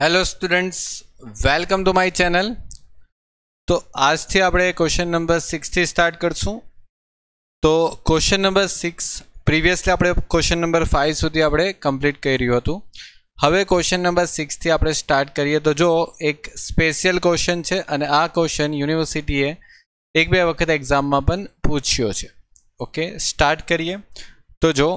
Hello students welcome to my channel તો આજથી આપણે ક્વેશ્ચન નંબર સિક્સથી સ્ટાર્ટ કરશું તો ક્વેશ્ચન નંબર સિક્સ પ્રીવિયસલી આપણે ક્વેશ્ચન નંબર ફાઇવ સુધી આપણે કમ્પ્લીટ કર્યું હતું હવે ક્વેશ્ચન નંબર સિક્સથી આપણે સ્ટાર્ટ કરીએ તો જો એક સ્પેશિયલ ક્વેશ્ચન છે અને આ ક્વેશ્ચન યુનિવર્સિટીએ એક બે વખત એક્ઝામમાં પણ પૂછ્યો છે ઓકે સ્ટાર્ટ કરીએ તો જો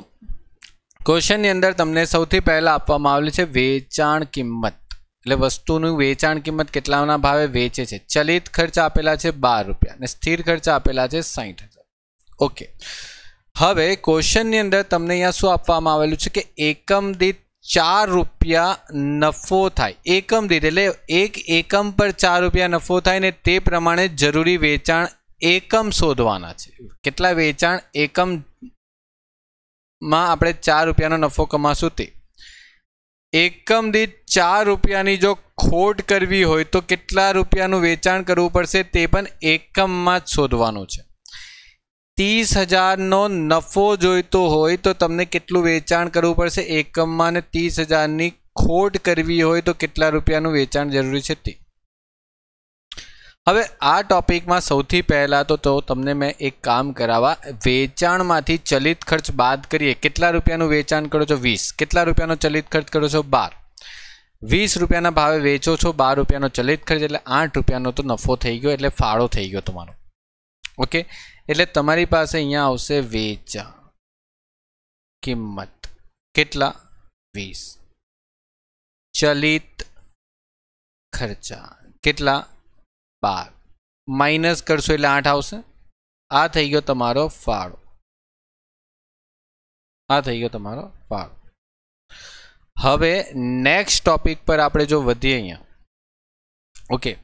ક્વેશ્ચનની અંદર તમને સૌથી પહેલાં આપવામાં આવેલું છે વેચાણ કિંમત। એટલે વસ્તુનું વેચાણ કિંમત કેટલાના ભાવે વેચે છે? ચલિત ખર્ચ આપેલા છે બાર રૂપિયા અને સ્થિર ખર્ચ આપેલા છે સાહીઠ હજાર. ઓકે. હવે ક્વેશ્ચનની અંદર તમને અહીંયા શું આપવામાં આવેલું છે કે એકમ દીઠ ચાર રૂપિયા નફો થાય. એકમ દીઠ એટલે એક એકમ પર ચાર રૂપિયા નફો થાય ને તે પ્રમાણે જરૂરી વેચાણ એકમ શોધવાના છે. કેટલા વેચાણ એકમમાં આપણે ચાર રૂપિયાનો નફો કમાશું તે? એકમ દીઠ ચાર રૂપિયાની જો ખોટ કરવી હોય તો કેટલા રૂપિયાનું વેચાણ કરવું પડશે તે પણ એકમમાં જ શોધવાનું છે. ત્રીસ હજારનો નફો જોઈતો હોય તો તમને કેટલું વેચાણ કરવું પડશે એકમમાં ને ત્રીસ હજારની ખોટ કરવી હોય તો કેટલા રૂપિયાનું વેચાણ જરૂરી છે તે. હવે આ ટોપિકમાં સૌથી પહેલાં તો તો તમને મેં એક કામ કરાવવા વેચાણમાંથી ચલિત ખર્ચ બાદ કરીએ કેટલા રૂપિયાનું વેચાણ કરો છો વીસ કેટલા રૂપિયાનો ચલિત ખર્ચ કરો છો બાર વીસ રૂપિયાના ભાવે વેચો છો બાર રૂપિયાનો ચલિત ખર્ચ એટલે આઠ રૂપિયાનો તો નફો થઈ ગયો એટલે ફાળો થઈ ગયો તમારો ઓકે એટલે તમારી પાસે અહીંયા આવશે વેચાણ કિંમત કેટલા વીસ ચલિત ખર્ચા કેટલા બાર. માઇનસ કરશો એટલે આઠ આવશે. આ થઈ ગયો તમારો ફાળો. આ થઈ ગયો તમારો ફાળો. હવે નેક્સ્ટ ટોપિક પર આપણે જો વધીએ અહીંયા. ઓકે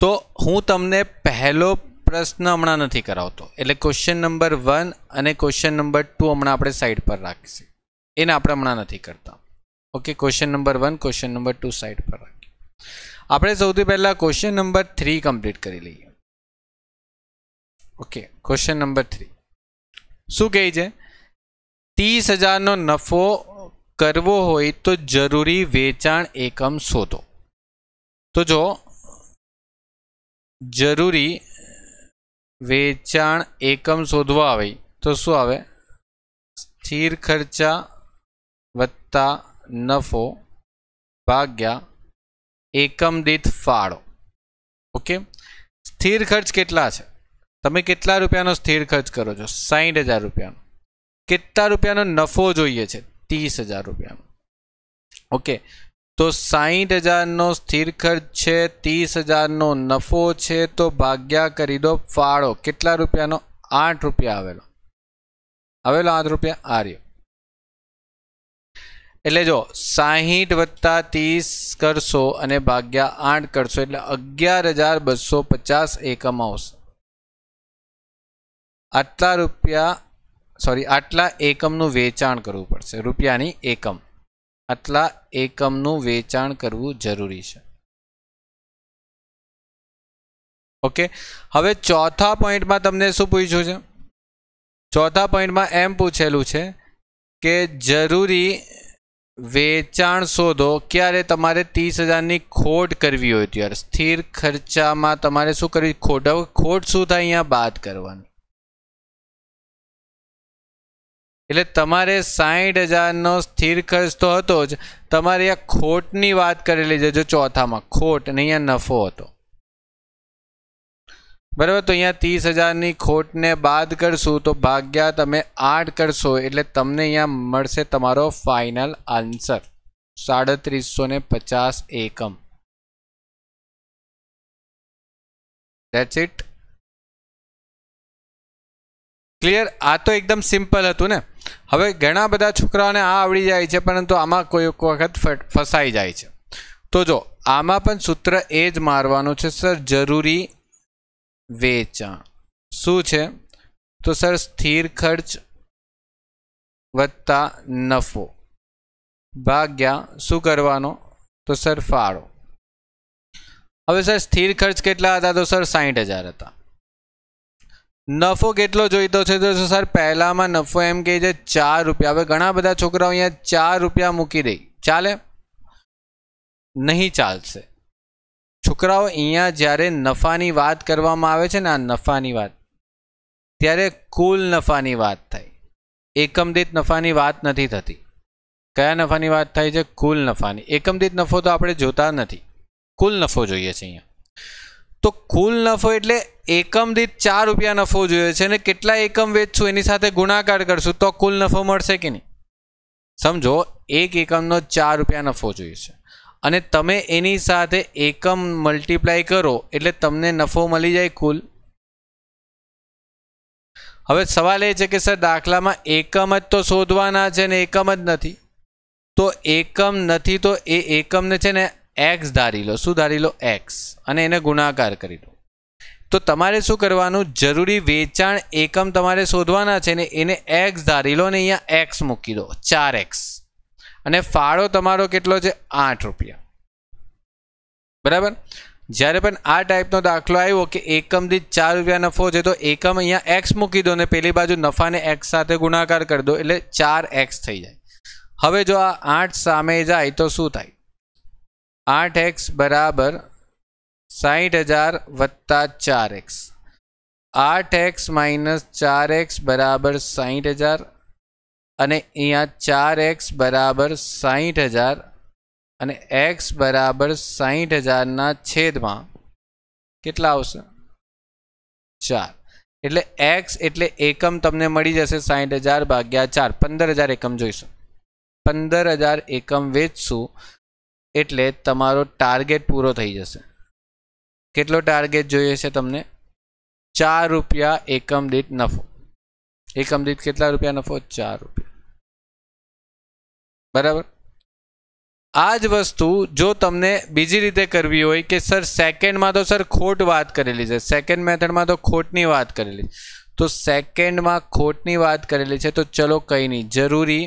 તો હું તમને પહેલો પ્રશ્ન હમણાં નથી કરાવતો. એટલે ક્વેશ્ચન નંબર વન અને ક્વેશ્ચન નંબર ટુ હમણાં આપણે સાઈડ પર રાખીશું. એને આપણે હમણાં નથી કરતા. Okay question number one question number two side પર રાખીએ. આપણે સૌથી પહેલાં ક્વેશ્ચન નંબર થ્રી કમ્પ્લીટ કરી લઈએ ઓકે ક્વેશ્ચન નંબર થ્રી શું કહે છે ત્રીસ હજારનો નફો કરવો હોય તો જરૂરી વેચાણ એકમ શોધો તો જો જરૂરી વેચાણ એકમ શોધવા આવે તો શું આવે સ્થિર ખર્ચા વત્તા નફો ભાગ્યા એકમ દીઠ ફાળો. ઓકે? સ્થિર ખર્ચ કેટલા છે? તમે કેટલા રૂપિયાનો સ્થિર ખર્ચ કરો છો? સાહીઠ હજાર રૂપિયાનો. કેટલા રૂપિયાનો નફો જોઈએ છે? ત્રીસ હજાર રૂપિયાનો. ઓકે? તો સાહીઠ હજારનો સ્થિર ખર્ચ છે, ત્રીસ હજારનો નફો છે, તો ભાગ્યા કરી દો ફાળો. કેટલા રૂપિયાનો? આઠ રૂપિયા આવેલો. આવેલો આઠ રૂપિયા આર્યો. એટલે જો, સાહીઠ વત્તા ત્રીસ કરશો અને ભાગ્યા આઠ કરશો, એટલે અગિયાર હજાર બસો પચાસ એકમ આવશે. આટલા રૂપિયા સોરી આટલા એકમનું વેચાણ કરવું પડશે, રૂપિયાની એકમ. આટલા એકમનું વેચાણ કરવું જરૂરી છે. ઓકે? હવે ચોથા પોઈન્ટમાં તમને શું પૂછ્યું છે? ચોથા પોઈન્ટમાં એમ પૂછેલું છે કે જરૂરી વેચાણ શોધો, ક્યારે તમારે ત્રીસ હજારની ખોટ કરવી હોય ત્યારે સ્થિર ખર્ચામાં તમારે શું કરવી? ખોટ, હવે ખોટ શું થાય અહીંયા? બાદ કરવાની. એટલે તમારે સાહીઠ હજારનો સ્થિર ખર્ચ તો હતો જ. તમારે અહીંયા ખોટની વાત કરેલી છે, જો ચોથામાં ખોટ અને અહીંયા નફો હતો. બરાબર તો અહીંયા ત્રીસ હજારની ખોટને બાદ કરશું તો ભાગ્યા તમે આઠ કરશો એટલે તમને અહીંયા મળશે તમારો ફાઇનલ આન્સર સાડત્રીસો ને પચાસ એકમ ધેટ્સ ઇટ ક્લિયર આ તો એકદમ સિમ્પલ હતું ને હવે ઘણા બધા છોકરાઓને આ આવડી જાય છે પરંતુ આમાં કોઈ વખત ફસાઈ જાય છે તો જો આમાં પણ સૂત્ર એ જ મારવાનું છે સર જરૂરી વેચાણ શું છે તો સર સ્થિર ખર્ચ વત્તા નફો ભાગ્યા શું કરવાનો તો સર ફાળો હવે સર સ્થિર ખર્ચ કેટલા હતા તો સર સાહીઠ હજાર હતા નફો કેટલો જોઈતો છે તો સર પહેલામાં નફો એમ કહે છે ચાર રૂપિયા હવે ઘણા બધા છોકરાઓ અહીંયા ચાર રૂપિયા મૂકી દે ચાલે નહીં ચાલશે છોકરાઓ અહીંયા જ્યારે નફાની વાત કરવામાં આવે છે ને, આ નફાની વાત, ત્યારે કુલ નફાની વાત થાય. એકમ દીઠ નફાની વાત નથી થતી. કયા નફાની વાત થાય છે? કુલ નફાની. એકમ દીઠ નફો તો આપણે જોતા નથી. કુલ નફો જોઈએ છે અહીંયા. તો કુલ નફો એટલે એકમ દીઠ ચાર રૂપિયા નફો જોઈએ છે અને કેટલા એકમ વેચશું એની સાથે ગુણાકાર કરશું તો કુલ નફો મળશે કે નહીં? સમજો, એક એકમનો ચાર રૂપિયા નફો જોઈએ છે. અને તમે એની સાથે એકમ મલ્ટીપ્લાય કરો, એટલે તમને નફો મળી જાય કુલ. હવે સવાલ એ છે કે સર, દાખલામાં એકમ જ તો શોધવાના છે ને એકમ જ નથી. તો એકમ નથી તો એ એકમને છે ને એક્સ ધારી લો. શું ધારી લો? એક્સ અને એને ગુણાકાર કરી દો તો તમારે શું કરવાનું? જરૂરી વેચાણ એકમ તમારે શોધવાના છે ને એને એક્સ ધારી લો ને અહીંયા એક્સ મૂકી દો. ચાર એક્સ અને ફાળો તમારો કેટલો છે આઠ રૂપિયા બરાબર જ્યારે પણ આ ટાઈપનો દાખલો આવ્યો કે એકમ દીઠ ચાર રૂપિયા નફો છે તો એકમ અહીંયા એક્સ મૂકી દો ને પેલી બાજુ નફાને એક્સ સાથે ગુણાકાર કરી દો એટલે ચાર એક્સ થઈ જાય હવે જો આ આઠ સામે જાય તો શું થાય આઠ એક્સ બરાબર સાહીઠ હજાર વત્તા ચાર એક્સ આઠ એક્સ માઇનસ ચાર એક્સ બરાબર સાહીઠ હજાર અને અહીંયા ચાર એક્સ બરાબર સાહીઠ હજાર અને એક્સ બરાબર સાહીઠ હજારના છેદમાં કેટલા આવશે? ચાર. એટલે એક્સ એટલે એકમ તમને મળી જશે સાહીઠ હજાર ભાગ્યા ચાર. પંદર હજાર એકમ જોઈશું. પંદર હજાર એકમ વેચશું એટલે તમારો ટાર્ગેટ પૂરો થઈ જશે. કેટલો ટાર્ગેટ જોઈએ છે તમને? ચાર રૂપિયા એકમ દીઠ નફો. એકમ દીઠ કેટલા રૂપિયા નફો? ચાર રૂપિયા. બરાબર આ જ વસ્તુ જો તમને બીજી રીતે કરવી હોય કે સર સેકન્ડમાં તો સર ખોટ વાત કરેલી છે સેકન્ડ મેથડમાં તો ખોટની વાત કરેલી તો સેકન્ડમાં ખોટની વાત કરેલી છે તો ચલો કંઈ નહીં જરૂરી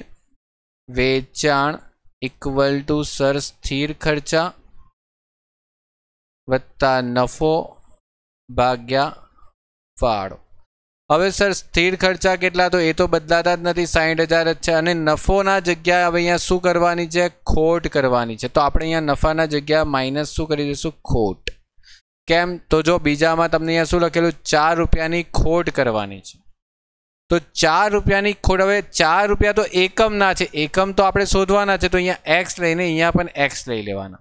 વેચાણ ઇક્વલ ટુ સર સ્થિર ખર્ચા વત્તા નફો ભાગ્યા ફાળો હવે સર, સ્થિર ખર્ચા કેટલા? તો એ તો બદલાતા જ નથી. સાહીઠ હજાર જ છે. અને નફોના જગ્યાએ હવે અહીંયા શું કરવાની છે? ખોટ કરવાની છે. તો આપણે અહીંયા નફાના જગ્યા માઇનસ શું કરી દઈશું? ખોટ. કેમ? તો જો બીજામાં તમને અહીંયા શું લખેલું? ચાર રૂપિયાની ખોટ કરવાની છે. તો ચાર રૂપિયાની ખોટ, હવે ચાર રૂપિયા તો એકમના છે. એકમ તો આપણે શોધવાના છે. તો અહીંયા એક્સ લઈને અહીંયા પણ એક્સ લઈ લેવાના.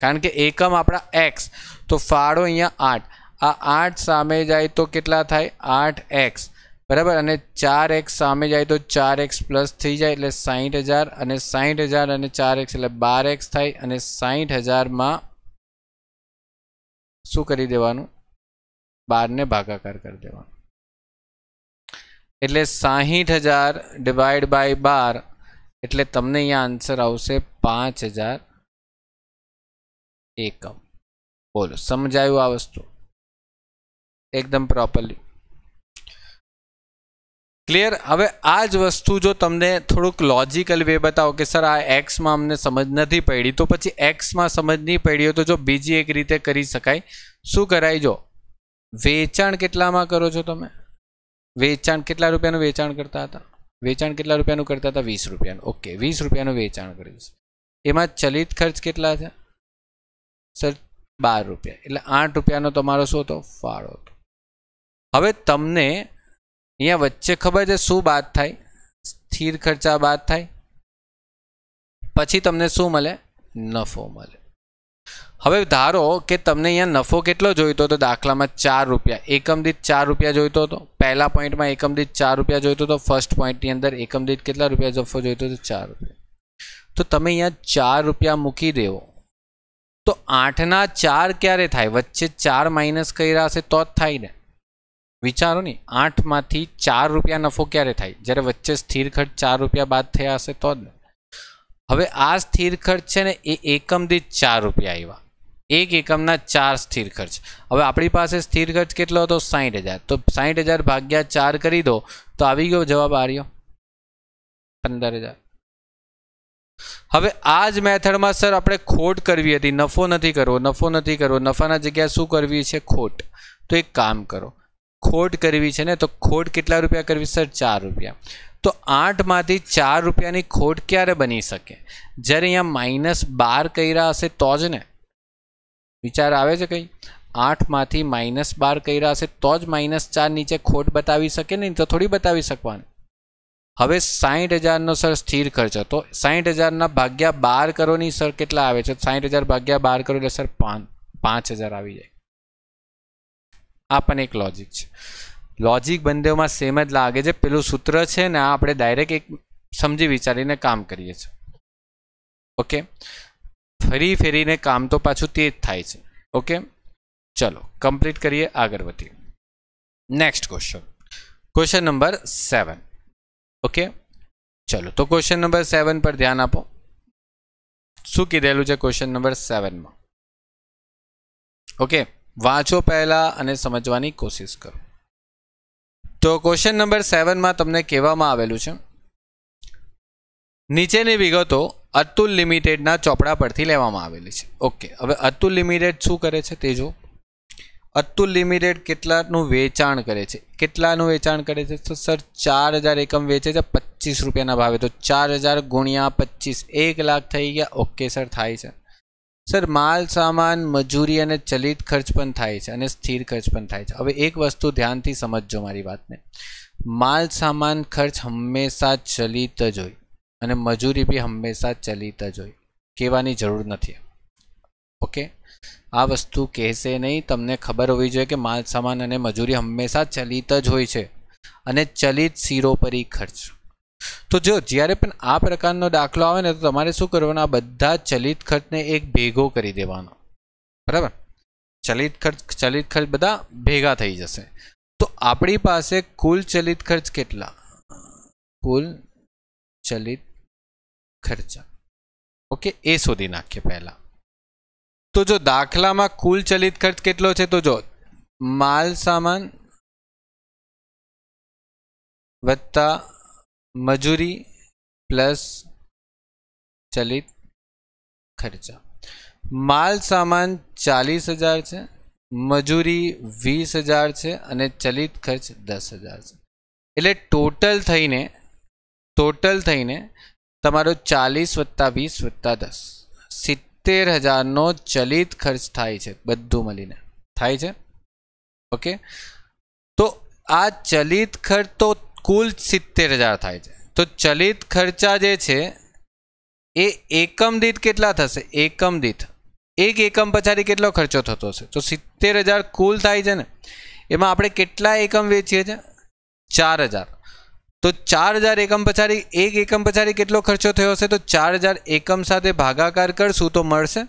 કારણ કે એકમ આપણા એક્સ તો ફાળો અહીંયા આઠ. આ આઠ સામે જાય તો કેટલા થાય આઠ એક્સ બરાબર અને ચાર એક્સ સામે જાય તો ચાર એક્સ પ્લસ થઈ જાય એટલે સાહીઠ હજાર અને સાહીઠ હજાર અને ચાર એક્સ એટલે બાર એક્સ થાય અને સાહીઠ હજારમાં શું કરી દેવાનું બારને ભાગાકાર કરી દેવાનું એટલે સાહીઠ હજાર ડિવાઈડ બાય બાર એટલે તમને અહીંયા આન્સર આવશે પાંચ હજાર એકમ બોલો સમજાયું આ વસ્તુ એકદમ પ્રોપરલી ક્લિયર હવે આ જ વસ્તુ જો તમને થોડુંક લોજિકલ વે બતાવો કે સર આ એક્સમાં અમને સમજ નથી પડી તો પછી એક્સમાં સમજ નહીં પડી હોય તો જો બીજી એક રીતે કરી શકાય શું કરાય જો વેચાણ કેટલામાં કરો છો તમે વેચાણ કેટલા રૂપિયાનું વેચાણ કરતા હતા વેચાણ કેટલા રૂપિયાનું કરતા હતા વીસ રૂપિયાનું ઓકે વીસ રૂપિયાનું વેચાણ કરીશ એમાં ચલિત ખર્ચ કેટલા છે સર બાર રૂપિયા એટલે આઠ રૂપિયાનો તમારો શું હતો ફાળો હતો હવે તમને અહીંયા વચ્ચે ખબર છે શું બાદ થાય સ્થિર ખર્ચા બાદ થાય પછી તમને શું મળે નફો મળે હવે ધારો કે તમને અહીંયા નફો કેટલો જોઈતો હતો દાખલામાં ચાર રૂપિયા એકમ દીઠ ચાર રૂપિયા જોઈતો હતો પહેલા પોઈન્ટમાં એકમ દીઠ ચાર રૂપિયા જોઈતો હતો ફર્સ્ટ પોઈન્ટની અંદર એકમ દીઠ કેટલા રૂપિયા નફો જોઈતો હતો ચાર રૂપિયા તો તમે અહીંયા ચાર રૂપિયા મૂકી દેવો તો આઠના ચાર ક્યારે થાય વચ્ચે ચાર માઇનસ કર્યા હશે તો જ થાય ને વિચારો ને આઠમાંથી ચાર રૂપિયા નફો ક્યારે થાય? જ્યારે વચ્ચે સ્થિર ખર્ચ ચાર રૂપિયા બાદ થયા હશે તો જ હવે આ સ્થિર ખર્ચ છે ને, એ એકમ દીઠ ચાર રૂપિયા આવ્યા. એક એકમના ચાર સ્થિર ખર્ચ. હવે આપણી પાસે સ્થિર ખર્ચ કેટલો હતો? સાહીઠ હજાર. તો સાહીઠ હજાર ભાગ્યા ચાર કરી દો, તો આવી ગયો જવાબ આ રહ્યો પંદર હજાર. હવે આ જ મેથડમાં સર આપણે ખોટ કરવી હતી. નફો નથી કરવો, નફો નથી કરવો. નફાના જગ્યાએ શું કરવી છે? ખોટ. તો એક કામ કરો. ખોટ કરવી છે ને તો ખોટ કેટલા રૂપિયા કરવી સર ચાર રૂપિયા તો આઠમાંથી ચાર રૂપિયાની ખોટ ક્યારે બની શકે જ્યારે અહીંયા માઇનસ બાર કર્યા હશે તો જ ને વિચાર આવે છે કંઈ આઠમાંથી માઇનસ બાર કર્યા હશે તો જ માઇનસ ચાર નીચે ખોટ બતાવી શકે નહીં તો થોડી બતાવી શકવાની હવે સાહીઠ હજારનો સર સ્થિર ખર્ચ હતો સાહીઠ હજારના ભાગ્યા બાર કરોની સર કેટલા આવે છે સાહીઠ હજાર ભાગ્યા બાર કરો એટલે સર પાંચ પાંચ હજાર આવી જાય આ પણ એક લોજિક છે લોજિક બંદેઓમાં સેમ જ લાગે છે પેલું સૂત્ર છે ને આ આપણે ડાયરેક્ટ એક સમજી વિચારીને કામ કરીએ છીએ ઓકે ફરી ફેરીને કામ તો પાછું તે જ થાય છે ઓકે ચલો કમ્પ્લીટ કરીએ આગળ વધીએ next question question number seven okay ચલો તો ક્વેશ્ચન નંબર સેવન પર ધ્યાન આપો શું કીધેલું છે ક્વેશ્ચન નંબર સેવનમાં ઓકે વાંચો પહેલાં અને સમજવાની કોશિશ કરો. તો ક્વેશ્ચન નંબર સેવનમાં તમને કહેવામાં આવેલું છે, નીચેની વિગતો અતુલ લિમિટેડના ચોપડા પરથી લેવામાં આવેલી છે. ઓકે હવે અતુલ લિમિટેડ શું કરે છે તે જો અતુલ લિમિટેડ કેટલાનું વેચાણ કરે છે? કેટલાનું વેચાણ કરે છે? તો સર, ચાર હજાર એકમ વેચે છે, પચીસ રૂપિયાના ભાવે. તો ચાર હજાર ગુણ્યા પચીસ, એક લાખ થઈ ગયા. ઓકે સર, થાય છે. સર, માલ, સામાન, મજૂરી અને ચલિત ખર્ચ પણ થાય છે અને સ્થિર ખર્ચ પણ થાય છે. હવે એક વસ્તુ ધ્યાનથી સમજજો મારી વાતને. માલ, સામાન, ખર્ચ હંમેશા ચલિત જ હોય અને મજૂરી બી હંમેશા ચલિત જ હોય. કહેવાની જરૂર નથી. ઓકે? આ વસ્તુ કહેશે નહીં. તમને ખબર હોવી જોઈએ કે માલ, સામાન અને મજૂરી હંમેશા ચલિત જ હોય છે અને ચલિત શિરોપરી ખર્ચ. તો જો જ્યારે પણ આ પ્રકારનો દાખલો આવે ને, તો તમારે શું કરવાનું? બધા ચલિત ખર્ચને એક ભેગો કરી દેવાનો. બરાબર? ચલિત ખર્ચ ચલિત ખર્ચ બધા ભેગા થઈ જશે. તો આપણી પાસે કુલ ચલિત ખર્ચ કેટલા? કુલ ચલિત ખર્ચા. ઓકે, એ શોધી નાખીએ પહેલાં. તો જો દાખલામાં કુલ ચલિત ખર્ચ કેટલો છે, તો જો માલ સામાન વત્તા મજૂરી પ્લસ ચલિત ખર્ચા માલ સામાન ચાલીસ હજાર છે મજૂરી વીસ હજાર છે અને ચલિત ખર્ચ દસ હજાર છે એટલે ટોટલ થઈને ટોટલ થઈને તમારો ચાલીસ વત્તા વીસ વત્તા દસ સિત્તેર હજારનો ચલિત ખર્ચ થાય છે બધું મળીને થાય છે ઓકે તો આ ચલિત ખર્ચ તો કુલ સિત્તેર હજાર થાય છે તો ચલિત ખર્ચા જે છે એ એકમ દીઠ કેટલા થશે એકમ દીઠ એક એકમ પછાડી કેટલો ખર્ચો થતો હશે તો સિત્તેર હજાર કુલ થાય છે ને એમાં આપણે કેટલા એકમ વેચીએ છીએ ચાર હજાર તો ચાર હજાર એકમ પછાડી એક એકમ પછાડી કેટલો ખર્ચો થયો હશે તો ચાર હજાર એકમ સાથે ભાગાકાર કરશું તો મળશે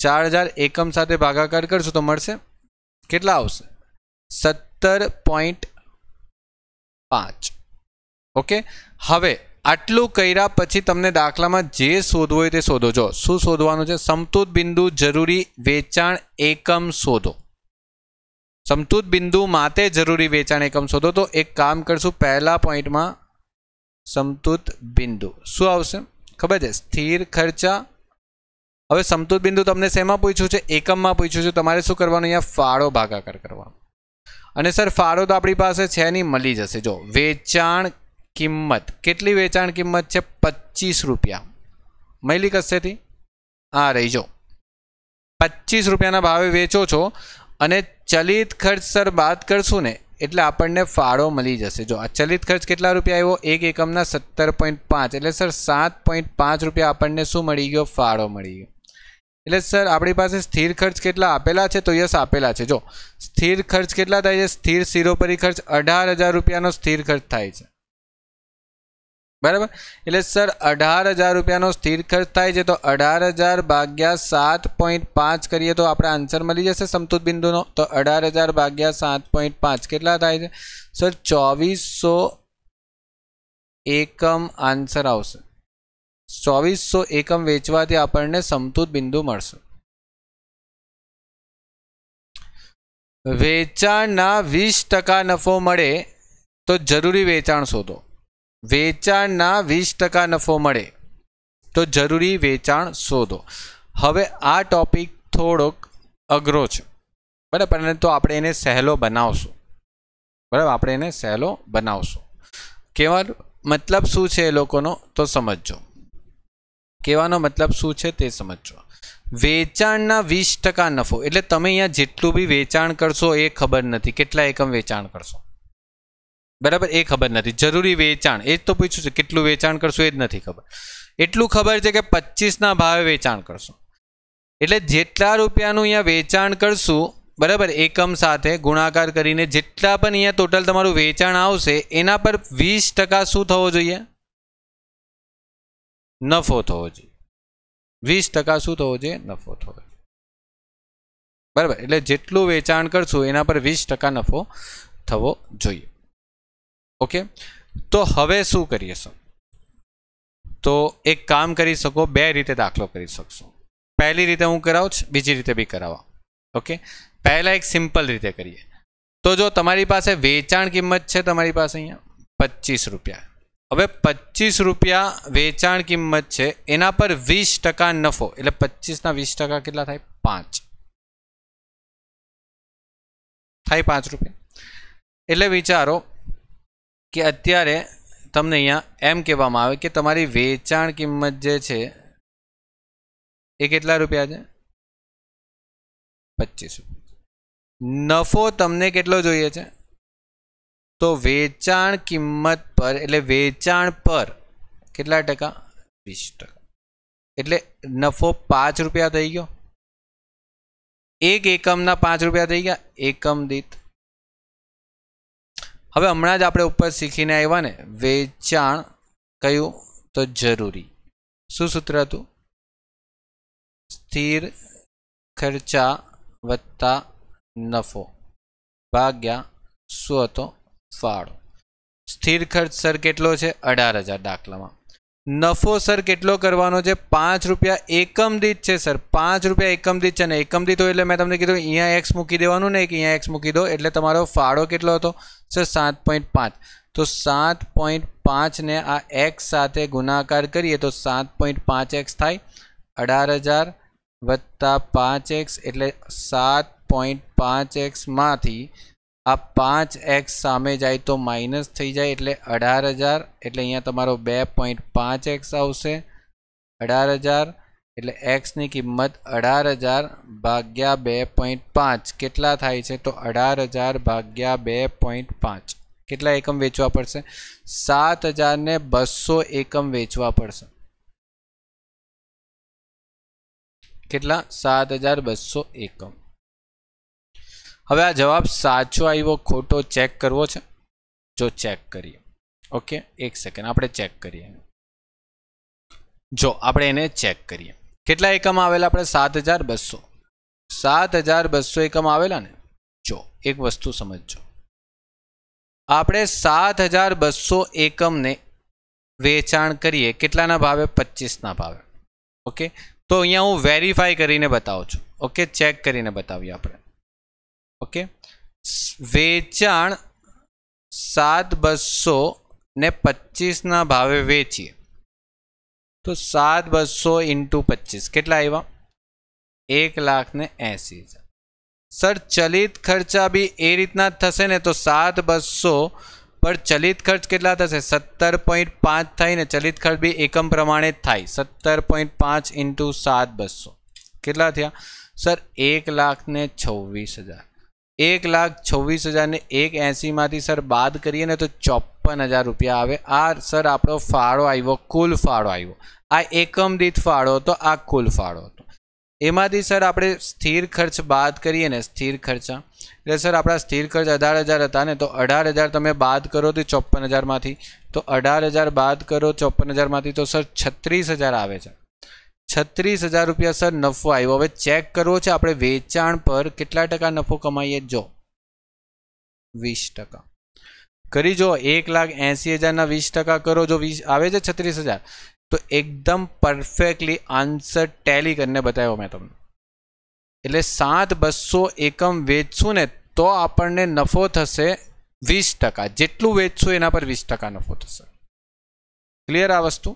ચાર હજાર એકમ સાથે ભાગાકાર કરશું તો મળશે કેટલા આવશે સત્તર પોઈન્ટ પાંચ ઓકે હવે આટલું કર્યા પછી તમને દાખલામાં જે શોધવું હોય તે શોધો જો શું શોધવાનું છે સમતુત બિંદુ જરૂરી વેચાણ એકમ શોધો સમતુત બિંદુ માટે જરૂરી વેચાણ એકમ શોધો તો એક કામ કરશું પહેલા પોઈન્ટમાં સમતુત બિંદુ શું આવશે ખબર છે સ્થિર ખર્ચા હવે સમતુત બિંદુ તમને શેમાં પૂછ્યું છે એકમમાં પૂછ્યું છે તમારે શું કરવાનું અહીંયા ફાળો ભાગાકાર કરવાનો અને સર ફાળો તો આપણી પાસે છે નહીં મળી જશે જો વેચાણ કિંમત કેટલી વેચાણ કિંમત છે પચીસ રૂપિયા મળી કશેથી હા રહી જો પચીસ રૂપિયાના ભાવે વેચો છો અને ચલિત ખર્ચ સર બાદ કરશું ને એટલે આપણને ફાળો મળી જશે જો આ ચલિત ખર્ચ કેટલા રૂપિયા આવ્યો એક એકમના સત્તર પોઈન્ટ પાંચ એટલે સર સાત પોઈન્ટ પાંચ રૂપિયા આપણને શું મળી ગયો ફાળો મળી ગયો એટલે સર આપણી પાસે સ્થિર ખર્ચ કેટલા આપેલા છે તો યસ આપેલા છે જો સ્થિર ખર્ચ કેટલા થાય છે સ્થિર શિરોપરી ખર્ચ અઢાર હજાર રૂપિયાનો સ્થિર ખર્ચ થાય છે બરાબર એટલે સર અઢાર હજાર રૂપિયાનો સ્થિર ખર્ચ થાય છે તો અઢાર હજાર ભાગ્યા સાત પોઈન્ટ પાંચ કરીએ તો આપણે આન્સર મળી જશે સમતુત બિંદુનો તો અઢાર હજાર ભાગ્યા સાત પોઈન્ટ પાંચ કેટલા થાય છે સર ચોવીસો એકમ આન્સર આવશે ચોવીસો એકમ વેચવાથી આપણને સમતુત બિંદુ મળશે. વેચાણના વીસ ટકા નફો મળે તો જરૂરી વેચાણ શોધો. વેચાણના વીસ ટકા નફો મળે તો જરૂરી વેચાણ શોધો. હવે આ ટોપિક થોડોક અઘરો છે. બરાબર? પરંતુ આપણે એને સહેલો બનાવશું. બરાબર? આપણે એને સહેલો બનાવશું. કહેવાનો મતલબ શું છે એ લોકોનો? તો સમજજો. કહેવાનો મતલબ શું છે તે સમજજો વેચાણના વીસ ટકા નફો એટલે તમે અહીંયા જેટલું બી વેચાણ કરશો એ ખબર નથી કેટલા એકમ વેચાણ કરશો બરાબર એ ખબર નથી જરૂરી વેચાણ એ જ તો પૂછ્યું છે કેટલું વેચાણ કરશો એ જ નથી ખબર એટલું ખબર છે કે પચીસના ભાવે વેચાણ કરશો એટલે જેટલા રૂપિયાનું અહીંયા વેચાણ કરશું બરાબર એકમ સાથે ગુણાકાર કરીને જેટલા પણ અહીંયા ટોટલ તમારું વેચાણ આવશે એના પર વીસ ટકા શું થવો જોઈએ નફો થવો જોઈએ વીસ ટકા શું થવો જોઈએ નફો થવો જોઈએ બરાબર એટલે જેટલું વેચાણ કરશું એના પર વીસ ટકા નફો થવો જોઈએ ઓકે તો હવે શું કરીએ છો તો એક કામ કરી શકો બે રીતે દાખલો કરી શકશો પહેલી રીતે હું કરાવું છું બીજી રીતે બી કરાવવા ઓકે પહેલાં એક સિમ્પલ રીતે કરીએ તો જો તમારી પાસે વેચાણ કિંમત છે તમારી પાસે અહીંયા પચીસ રૂપિયા હવે પચીસ રૂપિયા વેચાણ કિંમત છે, એના પર વીસ ટકા નફો, એટલે પચીસના વીસ ટકા કેટલા થાય? પાંચ. થાય પાંચ રૂપિયા. એટલે વિચારો કે અત્યારે તમને અહીંયા એમ કહેવામાં આવે કે તમારી વેચાણ કિંમત જે છે, એ કેટલા રૂપિયા છે? પચીસ નફો તમને કેટલો જોઈએ છે? તો વેચાણ કિંમત પર એટલે વેચાણ પર કેટલા ટકા વીસ ટકા એટલે નફો પાંચ રૂપિયા થઈ ગયો એક એકમના પાંચ રૂપિયા થઈ ગયા એકમ દીઠ હવે હમણાં જ આપણે ઉપર શીખીને આવ્યા ને વેચાણ કયું તો જરૂરી શું સૂત્ર હતું સ્થિર ખર્ચા વત્તા નફો ભાગ્યા શું હતો ફાળો સ્થિર ખર્ચ સર કેટલો છે અઢાર હજાર દાખલામાં નફો સર કેટલો કરવાનો છે પાંચ રૂપિયા એકમ દીઠ છે સર પાંચ રૂપિયા એકમ દીઠ છે ને એકમ દીઠ હોય એટલે મેં તમને કીધું અહીંયા એક્સ મૂકી દેવાનું ને કે અહીંયા એક્સ મૂકી દો એટલે તમારો ફાળો કેટલો હતો સર સાત પોઈન્ટ પાંચ તો સાત પોઈન્ટ પાંચને આ એક્સ સાથે ગુણાકાર કરીએ તો સાત પોઈન્ટ પાંચ એક્સ થાય અઢાર હજાર વત્તા પાંચ એક્સ એટલે સાત પોઈન્ટ પાંચ એક્સમાંથી આ પાંચ એક્સ સામે જાય તો માઇનસ થઈ જાય એટલે અઢાર હજાર એટલે અહીંયા તમારો બે પોઈન્ટ પાંચ એક્સ આવશે અઢાર હજાર એટલે એક્સની કિંમત અઢાર હજાર ભાગ્યા બે પોઈન્ટ પાંચ કેટલા થાય છે તો અઢાર હજાર ભાગ્યા બે પોઈન્ટ પાંચ કેટલા એકમ વેચવા પડશે સાત હજારને બસો એકમ વેચવા પડશે કેટલા સાત હજાર બસો એકમ હવે આ જવાબ સાચો આવ્યો ખોટો ચેક કરવો છે જો ચેક કરીએ ઓકે એક સેકન્ડ આપણે ચેક કરીએ જો આપણે એને ચેક કરીએ કેટલા એકમ આવેલા આપણે સાત હજાર બસો સાત હજાર બસો એકમ આવેલા ને જો એક વસ્તુ સમજજો આપણે સાત હજાર બસો એકમને વેચાણ કરીએ કેટલાના ભાવે પચીસના ભાવે ઓકે તો અહીંયા હું વેરીફાઈ કરીને બતાવું છું ઓકે ચેક કરીને બતાવીએ આપણે ઓકે વેચાણ સાત બસો ને પચીસના ભાવે વેચીએ તો સાત બસો ઇન્ટુ પચીસ કેટલા આવ્યા એક લાખ ને એંસી હજાર સર ચલિત ખર્ચા બી એ રીતના જ થશે ને તો સાત બસો પર ચલિત ખર્ચ કેટલા થશે સત્તર પોઈન્ટ પાંચ થાય ને ચલિત ખર્ચ બી એકમ પ્રમાણે જ થાય સત્તર પોઈન્ટ પાંચ ઇન્ટુ સાત બસો કેટલા થયા સર એક લાખ ને છવ્વીસ હજાર એક લાખ છવ્વીસ હજારને એક એંસીમાંથી સર બાદ કરીએ ને તો ચોપન હજાર રૂપિયા આવે આ સર આપણો ફાળો આવ્યો કુલ ફાળો આવ્યો આ એકમ દીઠ ફાળો હતો આ કુલ ફાળો હતો એમાંથી સર આપણે સ્થિર ખર્ચ બાદ કરીએ ને સ્થિર ખર્ચા એટલે સર આપણા સ્થિર ખર્ચ અઢાર હજાર હતા ને તો અઢાર હજાર તમે બાદ કરો તો ચોપન હજારમાંથી તો અઢાર હજાર બાદ કરો ચોપન હજારમાંથી તો સર છત્રીસ હજાર આવે છે છત્રીસ હજાર રૂપિયા સર નફો આવ્યો હવે ચેક કરવો છે આપણે વેચાણ પર કેટલા ટકા નફો કમાઈએ જો વીસ ટકા કરી જો એક લાખ એંસી હજારના વીસ ટકા કરો જો વીસ આવે છે છત્રીસ હજાર તો એકદમ પરફેક્ટલી આન્સર ટેલી કરીને બતાવ્યો મેં તમને એટલે સાત બસો એકમ વેચશું ને તો આપણને નફો થશે વીસ ટકા જેટલું વેચશું એના પર વીસ ટકા નફો થશે ક્લિયર આ વસ્તુ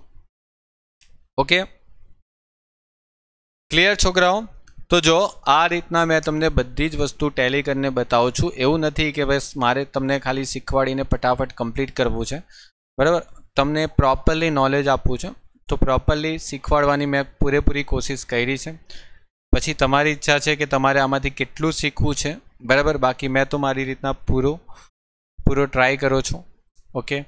ઓકે ક્લિયર છોકરાઓ? તો જો, આ રીતના મેં તમને બધી જ વસ્તુ ટેલી કરીને બતાવું છું. એવું નથી કે બસ મારે તમને ખાલી શીખવાડીને ફટાફટ કમ્પ્લીટ કરવું છે. બરાબર? તમને પ્રોપરલી નોલેજ આપવું છે. તો પ્રોપરલી શીખવાડવાની મેં પૂરેપૂરી કોશિશ કરી છે. પછી તમારી ઈચ્છા છે કે તમારે આમાંથી કેટલું શીખવું છે. બરાબર? બાકી મેં તો મારી રીતના પૂરો પૂરો ટ્રાય કરો છું. ઓકે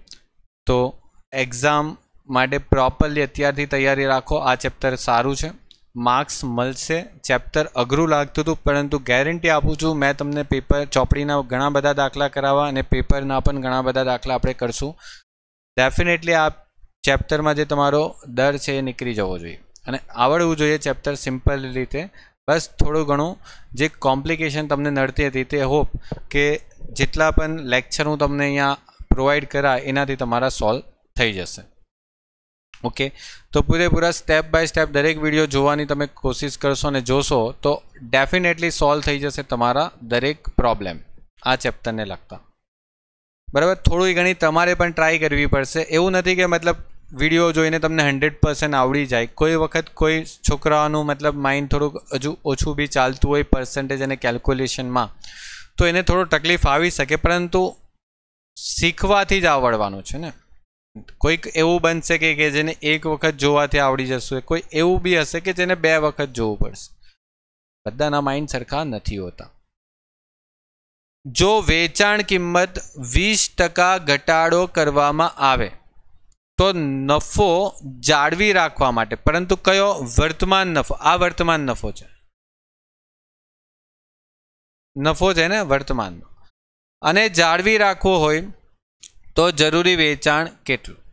તો એક્ઝામ માટે પ્રોપરલી અત્યારથી તૈયારી રાખો. આ ચેપ્ટર સારું છે. માર્ક્સ મળશે. ચેપ્ટર અઘરું લાગતું હતું, પરંતુ ગેરંટી આપું છું, મેં તમને પેપર, ચોપડીના ઘણા બધા દાખલા કરાવવા અને પેપરના પણ ઘણા બધા દાખલા આપણે કરશું. ડેફિનેટલી આ ચેપ્ટરમાં જે તમારો ડર છે એ નીકળી જવો જોઈએ. અને આવડવું જોઈએ ચેપ્ટર સિમ્પલ રીતે. બસ થોડું ઘણું જે કોમ્પ્લિકેશન તમને નડતી હતી તે હોપ કે જેટલા પણ લેક્ચર હું તમને અહીંયા પ્રોવાઈડ કરા એનાથી તમારા સોલ્વ થઈ જશે. ઓકે તો પૂરેપૂરા સ્ટેપ બાય સ્ટેપ દરેક વિડીયો જોવાની તમે કોશિશ કરશો અને જોશો તો ડેફિનેટલી સોલ્વ થઈ જશે તમારા દરેક પ્રોબ્લેમ આ ચેપ્ટરને લગતા બરાબર થોડું ઘણી તમારે પણ ટ્રાય કરવી પડશે એવું નથી કે મતલબ વિડીયો જોઈને તમને હંડ્રેડ પર્સન્ટ આવડી જાય કોઈ વખત કોઈ છોકરાઓનું મતલબ માઇન્ડ થોડુંક હજુ ઓછું બી ચાલતું હોય પર્સન્ટેજ અને કેલ્ક્યુલેશનમાં તો એને થોડું તકલીફ આવી શકે પરંતુ શીખવાથી જ આવડવાનું છે ને કોઈક એવું બનશે કે કે જેને એક વખત જોવાથી આવડી જશે. કોઈ એવું બી હશે કે જેને બે વખત જોવું પડશે. બધાના માઇન્ડ સરખા નથી હોતા. જો વેચાણ કિંમત વીસ ટકા ઘટાડો કરવામાં આવે, તો નફો જાળવી રાખવા માટે. પરંતુ કયો? વર્તમાન નફો. આ વર્તમાન નફો છે. નફો છે ને? વર્તમાનનો. અને જાળવી રાખવો હોય તો જરૂરી વેચાણ કેટલું?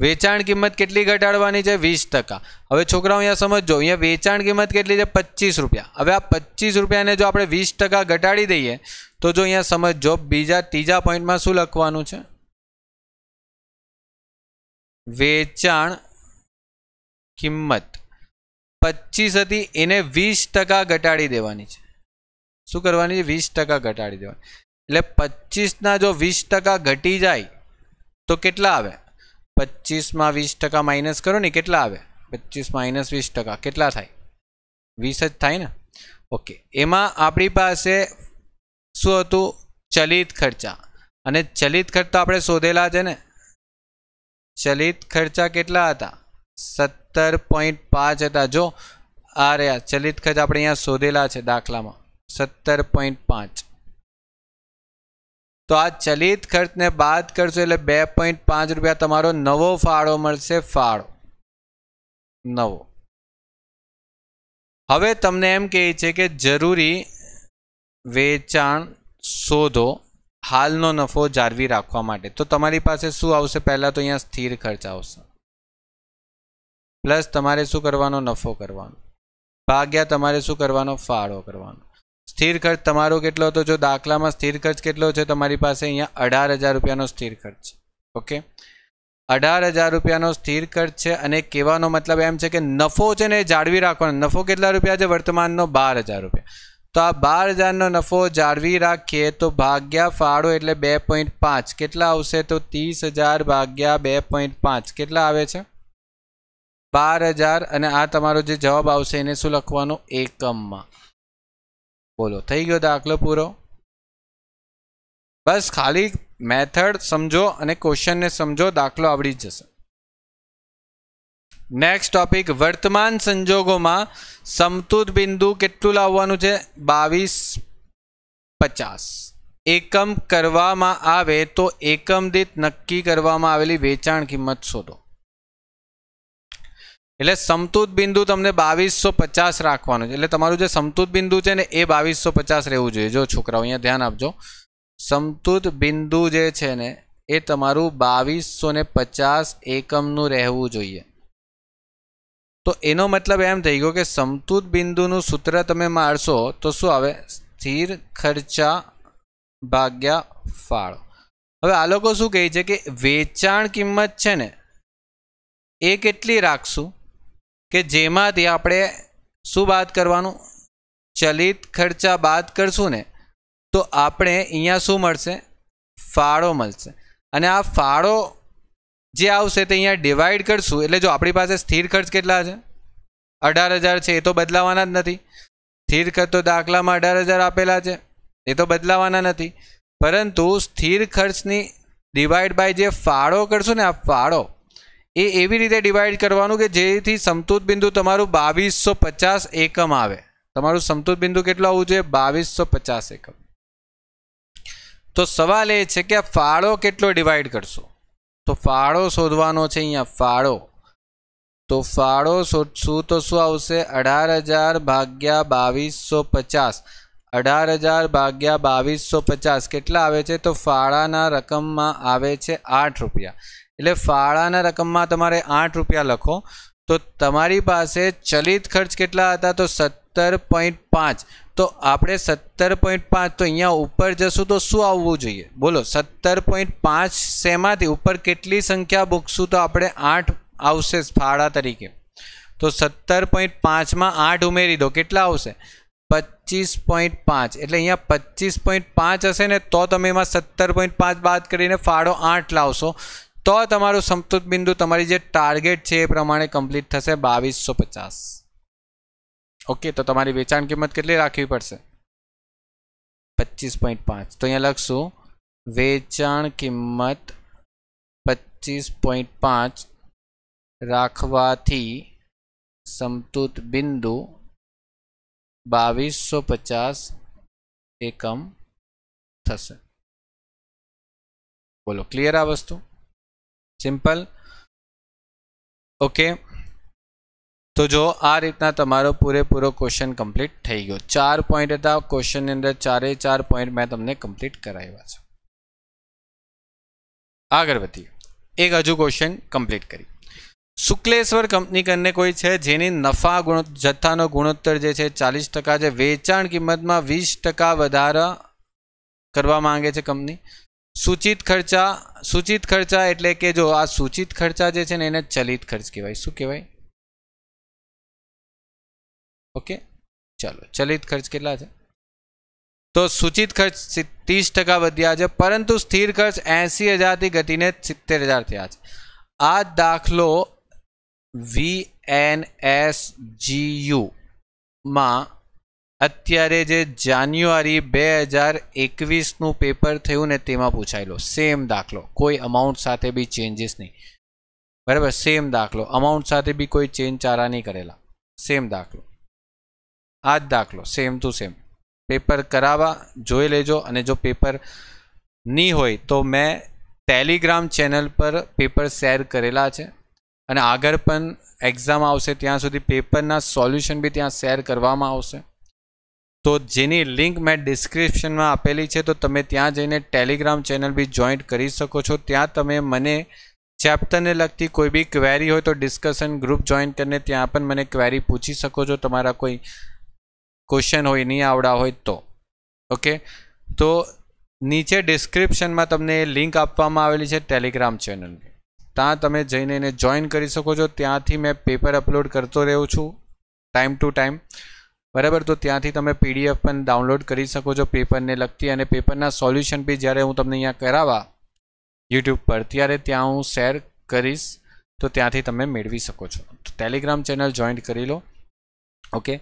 વેચાણ કિંમત કેટલી ઘટાડવાની છે? વીસ ટકા. હવે છોકરાઓ અહીંયા સમજો અહીંયા વેચાણ કિંમત કેટલી છે? પચીસ રૂપિયા. હવે આ પચીસ રૂપિયાને જો આપણે વીસ ટકા ઘટાડી દઈએ, તો જો અહીંયા સમજો બીજા, ત્રીજા પોઈન્ટમાં શું લખવાનું છે? વેચાણ કિંમત. પચીસ હતી, એને વીસ ટકા ઘટાડી દેવાની છે. શું કરવાની છે? વીસ ટકા ઘટાડી દેવાની. એટલે પચીસના જો વીસ ટકા ઘટી જાય, તો કેટલા આવે? પચીસમાં વીસ ટકા માઇનસ કરો ને કેટલા આવે? પચીસ માઇનસ વીસ ટકા, કેટલા થાય? વીસ જ થાય ને? ઓકે, એમાં આપણી પાસે શું હતું? ચલિત ખર્ચા. અને ચલિત ખર્ચા આપણે શોધેલા છે ને? ચલિત ખર્ચા કેટલા હતા? સત્તર પોઈન્ટ પાંચ હતા. જો, આ રહ્યા, ચલિત ખર્ચ આપણે અહીંયા શોધેલા છે દાખલામાં. સત્તર પોઈન્ટ પાંચ. તો આ ચલિત ખર્ચને બાદ કરશો એટલે બે પોઈન્ટ પાંચ રૂપિયા તમારો નવો ફાળો મળશે, ફાળો. નવો. હવે તમને એમ કહે છે કે જરૂરી વેચાણ શોધો, હાલનો નફો જાળવી રાખવા માટે. તો તમારી પાસે શું આવશે? પહેલાં તો અહીંયા સ્થિર ખર્ચ આવશે. પ્લસ તમારે શું કરવાનો? નફો કરવાનો. ભાગ્યા તમારે શું કરવાનો? ફાળો કરવાનો. સ્થિર ખર્ચ તમારો કેટલો હતો? જો દાખલામાં સ્થિર ખર્ચ કેટલો છે? તમારી પાસે અહીંયા અઢાર હજાર રૂપિયાનો સ્થિર ખર્ચ ઓકે? અઢાર હજાર રૂપિયાનો સ્થિર ખર્ચ છે અને કહેવાનો મતલબ એમ છે કે નફો છે ને જાળવી રાખવાનો. નફો કેટલા રૂપિયા છે? વર્તમાનનો બાર હજાર રૂપિયા. તો આ બાર હજારનો નફો જાળવી રાખીએ તો ભાગ્યા ફાળો એટલે બે પોઈન્ટ પાંચ. કેટલા આવશે? તો ત્રીસ હજાર ભાગ્યા બે પોઈન્ટ પાંચ. કેટલા આવે છે? બાર હજાર. અને આ તમારો જે જવાબ આવશે એને શું લખવાનું? એકમમાં. બોલો, થઈ ગયો દાખલો પૂરો? બસ ખાલી મેથડ સમજો અને ક્વેશ્ચનને સમજો, દાખલો આવડી જ જશે. નેક્સ્ટ ટોપિક વર્તમાન સંજોગોમાં સમતુત બિંદુ કેટલું લાવવાનું છે? બાવીસ, પચાસ. એકમ કરવામાં આવે તો એકમ દીઠ નક્કી કરવામાં આવેલી વેચાણ કિંમત શોધો. એટલે સમતુત બિંદુ તમને બાવીસો પચાસ રાખવાનું છે. એટલે તમારું જે સમતુત બિંદુ છે ને, એ બાવીસો પચાસ રહેવું જોઈએ. જો છોકરાઓ અહીંયા ધ્યાન આપજો. સમતુત બિંદુ જે છે ને, એ તમારું બાવીસો ને પચાસ એકમનું રહેવું જોઈએ. તો એનો મતલબ એમ થઈ ગયો કે સમતુત બિંદુનું સૂત્ર તમે મારશો, તો શું આવે? સ્થિર ખર્ચા ભાગ્યા ફાળો. હવે આ લોકો શું કહે છે કે વેચાણ કિંમત છે ને, એ કેટલી રાખશું? કે જેમાંથી આપણે શું બાદ કરવાનું ચલિત ખર્ચા બાદ કરશું ને તો આપણે અહીંયા શું મળશે ફાળો મળશે અને આ ફાળો જે આવશે તે અહીંયા ડિવાઈડ કરશું એટલે જો આપણી પાસે સ્થિર ખર્ચ કેટલા છે અઢાર હજાર છે એ તો બદલાવાના જ નથી સ્થિર ખર્ચ તો દાખલામાં અઢાર હજાર આપેલા છે એ તો બદલાવાના નથી પરંતુ સ્થિર ખર્ચની ડિવાઈડ બાય જે ફાળો કરશો ને આ ફાળો એ એવી રીતે ડિવાઈડ કરવાનું કે જેથી સમતૂત બિંદુ તમારું બાવીસો પચાસ એકમ આવે. તમારું સમતૂત બિંદુ કેટલું આવવું જોઈએ? બાવીસો પચાસ એકમ. તો સવાલ એ છે કે આ ફાળો કેટલો ડિવાઈડ કરશો? તો ફાળો શોધવાનો છે અહીંયા, ફાળો. તો ફાળો શોધશું તો શું આવશે? અઢાર હજાર ભાગ્યા બાવીસો પચાસ. અઢાર હજાર ભાગ્યા બાવીસો પચાસ કેટલા આવે છે? તો ફાળાના રકમમાં આવે છે આઠ રૂપિયા. એટલે ફાળાના રકમમાં તમારે આઠ રૂપિયા લખો તો તમારી પાસે ચલિત ખર્ચ કેટલા હતા તો સત્તર પોઈન્ટ પાંચ તો આપણે સત્તર પોઈન્ટ પાંચ તો અહીંયા ઉપર જશું તો શું આવવું જોઈએ બોલો સત્તર પોઈન્ટ પાંચ શેમાંથી ઉપર કેટલી સંખ્યા મૂકશું તો આપણે આઠ આવશે ફાળા તરીકે તો સત્તર પોઈન્ટ પાંચમાં આઠ ઉમેરી દો કેટલા આવશે પચીસ પોઈન્ટ પાંચ એટલે અહીંયા પચીસ પોઈન્ટ પાંચ હશે ને તો તમે એમાં સત્તર પોઈન્ટ પાંચ બાદ કરીને ફાળો આઠ લાવશો તો તમારું સમતુત બિંદુ તમારી જે ટાર્ગેટ છે એ પ્રમાણે કમ્પ્લીટ થશે બાવીસો પચાસ ઓકે તો તમારી વેચાણ કિંમત કેટલી રાખવી પડશે પચીસ પોઈન્ટ પાંચ તો અહીંયા લખશું વેચાણ કિંમત પચીસ પોઈન્ટ પાંચ રાખવાથી સમતુત બિંદુ બાવીસો પચાસ એકમ થશે બોલો ક્લિયર આ વસ્તુ સિમ્પલ ઓકે તો જો આ રીતના તમારો પૂરેપૂરો ક્વેશ્ચન કમ્પ્લીટ થઈ ગયો ચાર પોઈન્ટ હતા ક્વેશ્ચનની અંદર ચારે ચાર પોઈન્ટ મેં તમને કમ્પ્લીટ કરાવ્યા છે આગળ વધીએ એક હજુ ક્વેશ્ચન કમ્પ્લીટ કરી શુક્લેશ્વર કંપની કરીને કોઈ છે જેની નફા ગુણ જથ્થાનો ગુણોત્તર જે છે ચાલીસ ટકા છે વેચાણ કિંમતમાં વીસ ટકા વધારા કરવા માંગે છે કંપની સૂચિત ખર્ચા સૂચિત ખર્ચા એટલે કે જો આ સૂચિત ખર્ચા જે છે ને એને ચલિત ખર્ચ કહેવાય શું કહેવાય ઓકે ચાલો ચલિત ખર્ચ કેટલા છે તો સૂચિત ખર્ચ ત્રીસ ટકા વધ્યા છે પરંતુ સ્થિર ખર્ચ એંસી હજારથી ઘટીને સિત્તેર હજાર થયા છે આ દાખલો વી એન એસ જી યુમાં અત્યારે જે જાન્યુઆરી બે હજાર એકવીસનું પેપર થયું ને તેમાં પૂછાયેલો સેમ દાખલો કોઈ અમાઉન્ટ સાથે બી ચેન્જીસ નહીં બરાબર સેમ દાખલો અમાઉન્ટ સાથે બી કોઈ ચેન્જ ચારા નહીં કરેલા સેમ દાખલો આ જ દાખલો સેમ ટુ સેમ પેપર કરાવવા જોઈ લેજો અને જો પેપર નહીં હોય તો મેં ટેલિગ્રામ ચેનલ પર પેપર શેર કરેલા છે અને આગળ પણ એક્ઝામ આવશે ત્યાં સુધી પેપરના સોલ્યુશન બી ત્યાં શેર કરવામાં આવશે તો જેની લિંક મેં ડિસ્ક્રિપ્શનમાં આપેલી છે તો તમે ત્યાં જઈને ટેલિગ્રામ ચેનલ બી જોઈન્ટ કરી શકો છો ત્યાં તમે મને ચેપ્ટરને લગતી કોઈ બી ક્વેરી હોય તો ડિસ્કશન ગ્રુપ જોઈન કરીને ત્યાં પણ મને ક્વેરી પૂછી શકો છો તમારા કોઈ ક્વેશ્ચન હોય નહીં આવડા હોય તો ઓકે તો નીચે ડિસ્ક્રિપ્શનમાં તમને લિંક આપવામાં આવેલી છે ટેલિગ્રામ ચેનલની ત્યાં તમે જઈને એને જોઈન કરી શકો છો ત્યાંથી મેં પેપર અપલોડ કરતો રહું છું ટાઈમ ટુ ટાઈમ બરાબર? તો ત્યાંથી તમે પીડીએફ પણ ડાઉનલોડ કરી શકો છો પેપરને લગતી અને પેપરના સોલ્યુશન બી જ્યારે હું તમને અહીંયા કરાવવા યુટ્યુબ પર, ત્યારે ત્યાં હું શેર કરીશ, તો ત્યાંથી તમે મેળવી શકો છો. તો ટેલિગ્રામ ચેનલ જોઈન્ટ કરી લો. ઓકે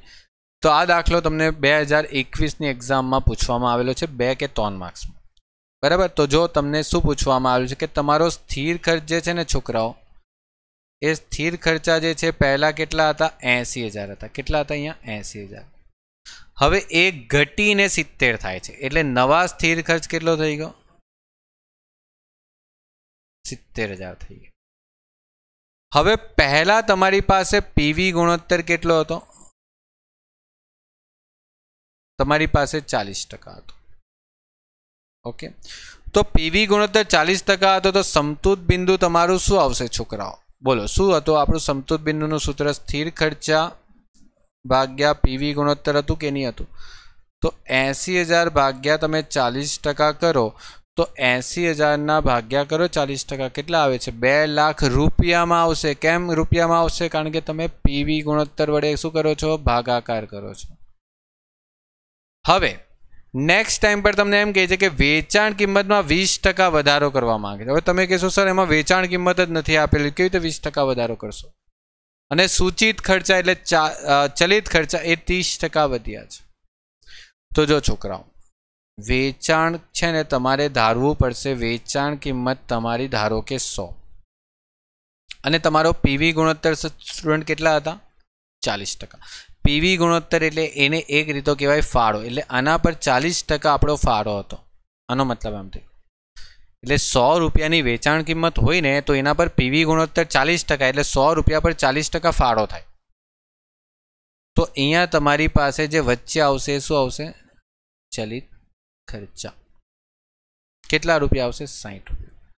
તો આ દાખલો તમને બે હજાર એકવીસની એક્ઝામમાં પૂછવામાં આવેલો છે, બે કે ત્રણ માર્ક્સમાં બરાબર? તો જો તમને શું પૂછવામાં આવ્યું છે કે તમારો સ્થિર ખર્ચ જે છે ને છોકરાઓ એ સ્થિર ખર્ચા જે છે પહેલાં કેટલા હતા એંસી હજાર હતા કેટલા હતા અહીંયા એંસી હજાર હવે એ ઘટીને સિત્તેર થાય છે એટલે નવા સ્થિર ખર્ચ કેટલો થઈ ગયો સિત્તેર હજાર થઈ ગયો હવે પહેલા તમારી પાસે પીવી ગુણોત્તર કેટલો હતો તમારી પાસે ચાલીસ ટકા હતો ઓકે તો પીવી ગુણોત્તર ચાલીસ ટકા હતો તો સમતુત બિંદુ તમારું શું આવશે છોકરાઓ બોલો, શું હતું? આપણું સમતુત બિંદુનું સૂત્ર સ્થિર ખર્ચા ભાગ્યા પીવી ગુણોત્તર હતું કે નહીં હતું? તો એંસી હજાર ભાગ્યા તમે ચાલીસ ટકા કરો, તો એંસી હજારના ભાગ્યા કરો ચાલીસ ટકા. કેટલા આવે છે? બે લાખ રૂપિયામાં આવશે. કેમ રૂપિયામાં આવશે? કારણ કે તમે પીવી ગુણોત્તર વડે શું કરો છો? ભાગાકાર કરો છો. હવે નેક્સ્ટ ટાઈમ પર તમને એમ કહે છે કે વેચાણ કિંમતમાં વીસ ટકા વધારો કરવા માંગે છે. હવે તમે કહેશો, સર, એમાં વેચાણ કિંમત જ નથી આપેલી. કેવી રીતે વીસ ટકા વધારો કરશો? અને સૂચિત ખર્ચા એટલે ચલિત ખર્ચા એ ત્રીસ ટકા વધ્યા છે. તો જો છોકરાઓ, વેચાણ છે ને તમારે ધારવું પડશે. વેચાણ કિંમત તમારી ધારો કે સો. અને તમારો પીવી ગુણોત્તર સ્ટુડન્ટ કેટલા હતા? ચાલીસ ટકા. પીવી ગુણોત્તર એટલે એને એક રીતો કહેવાય ફાળો. એટલે આના પર ચાલીસ ટકા આપણો ફાળો હતો. આનો મતલબ એમ થયો. એટલે સો રૂપિયાની વેચાણ કિંમત હોય ને, તો એના પર પીવી ગુણોત્તર ચાલીસ ટકા એટલે સો રૂપિયા પર ચાલીસ ટકા ફાળો થાય. તો અહીંયા તમારી પાસે જે વચ્ચે આવશે, શું આવશે? ચલિત ખર્ચા. કેટલા રૂપિયા આવશે? સાહીઠ રૂપિયા.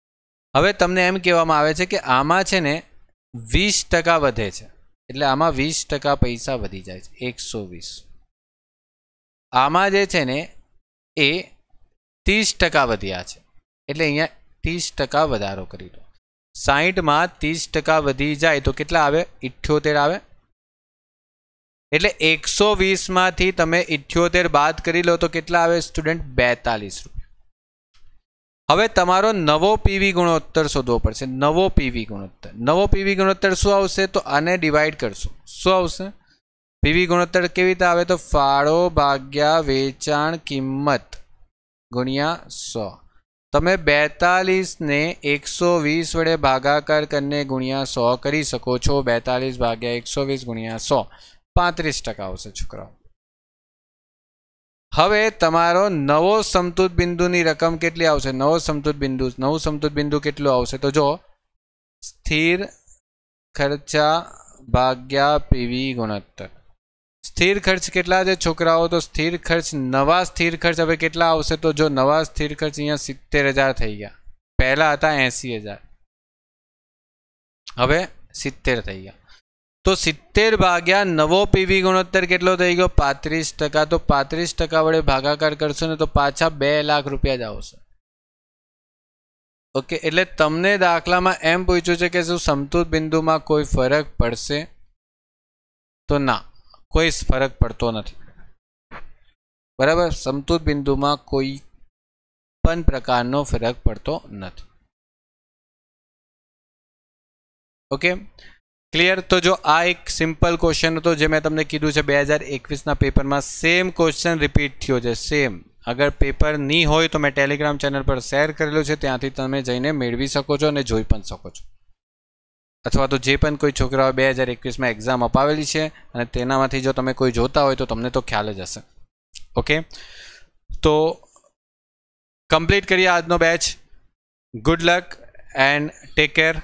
હવે તમને એમ કહેવામાં આવે છે કે આમાં છે ને, વીસ ટકા વધે છે. એટલે આમાં વીસ ટકા પૈસા વધી જાય છે, એકસો વીસ. આમાં જે છે ને, એ ત્રીસ ટકા વધ્યા છે. એટલે અહીંયા ત્રીસ ટકા વધારો કરી દો. સાહીઠમાં ત્રીસ ટકા વધી જાય તો કેટલા આવે? ઇઠ્યોતેર આવે. એટલે એકસો વીસમાંથી તમે ઇઠ્યોતેર બાદ કરી લો તો કેટલા આવે? સ્ટુડન્ટ બેતાલીસ રૂપિયા. હવે તમારો નવો પીવી ગુણોત્તર શોધવો પડશે. નવો પીવી ગુણોત્તર. નવો પીવી ગુણોત્તર શું આવશે? તો આને ડિવાઈડ કરશો. શું આવશે? પીવી ગુણોત્તર કેવી રીતે આવે? તો ફાળો ભાગ્યા વેચાણ કિંમત ગુણ્યા સો. તમે બેતાલીસને એકસો વીસ વડે ભાગાકાર કરીને ગુણ્યા સો કરી શકો છો. બેતાલીસ ભાગ્યા એકસો વીસ ગુણ્યા સો. પાંત્રીસ ટકા આવશે, છોકરાઓ. હવે તમારો નવો સમતુત બિંદુની રકમ કેટલી આવશે નવો સમતુત બિંદુ નવું સમતુત બિંદુ કેટલું આવશે તો જો સ્થિર ખર્ચા ભાગ્યા પીવી ગુણોત્તર સ્થિર ખર્ચ કેટલા છે છોકરાઓ તો સ્થિર ખર્ચ નવા સ્થિર ખર્ચ હવે કેટલા આવશે તો જો નવા સ્થિર ખર્ચ અહીંયા સિત્તેર હજાર થઈ ગયા પહેલા હતા એસી હજાર હવે સિત્તેર થઈ ગયા તો સિત્તેર ભાગ્યા નવો પીવી ગુણોત્તર કેટલો થઈ ગયો પાંત્રીસ ટકા તો પાંત્રીસ ટકા વડે ભાગાકાર કરશો ને તો પાછા બે લાખ રૂપિયા જ આવશે ઓકે એટલે તમને દાખલામાં એમ પૂછ્યું છે કે શું સમતુત બિંદુમાં કોઈ ફરક પડશે તો ના કોઈ ફરક પડતો નથી બરાબર સમતુત બિંદુમાં કોઈ પણ પ્રકારનો ફરક પડતો નથી ઓકે ક્લિયર તો જો આ એક સિમ્પલ ક્વેશ્ચન હતો જે મેં તમને કીધું છે બે હજાર એકવીસના પેપરમાં સેમ ક્વેશ્ચન રિપીટ થયો છે સેમ અગર પેપર નહીં હોય તો મેં ટેલિગ્રામ ચેનલ પર શેર કરેલું છે ત્યાંથી તમે જઈને મેળવી શકો છો અને જોઈ પણ શકો છો અથવા તો જે પણ કોઈ છોકરાઓ બે હજાર એકવીસમાં એક્ઝામ અપાવેલી છે અને તેનામાંથી જો તમે કોઈ જોતા હોય તો તમને તો ખ્યાલ જ હશે ઓકે તો કમ્પ્લીટ કરીએ આજનો batch good luck and take care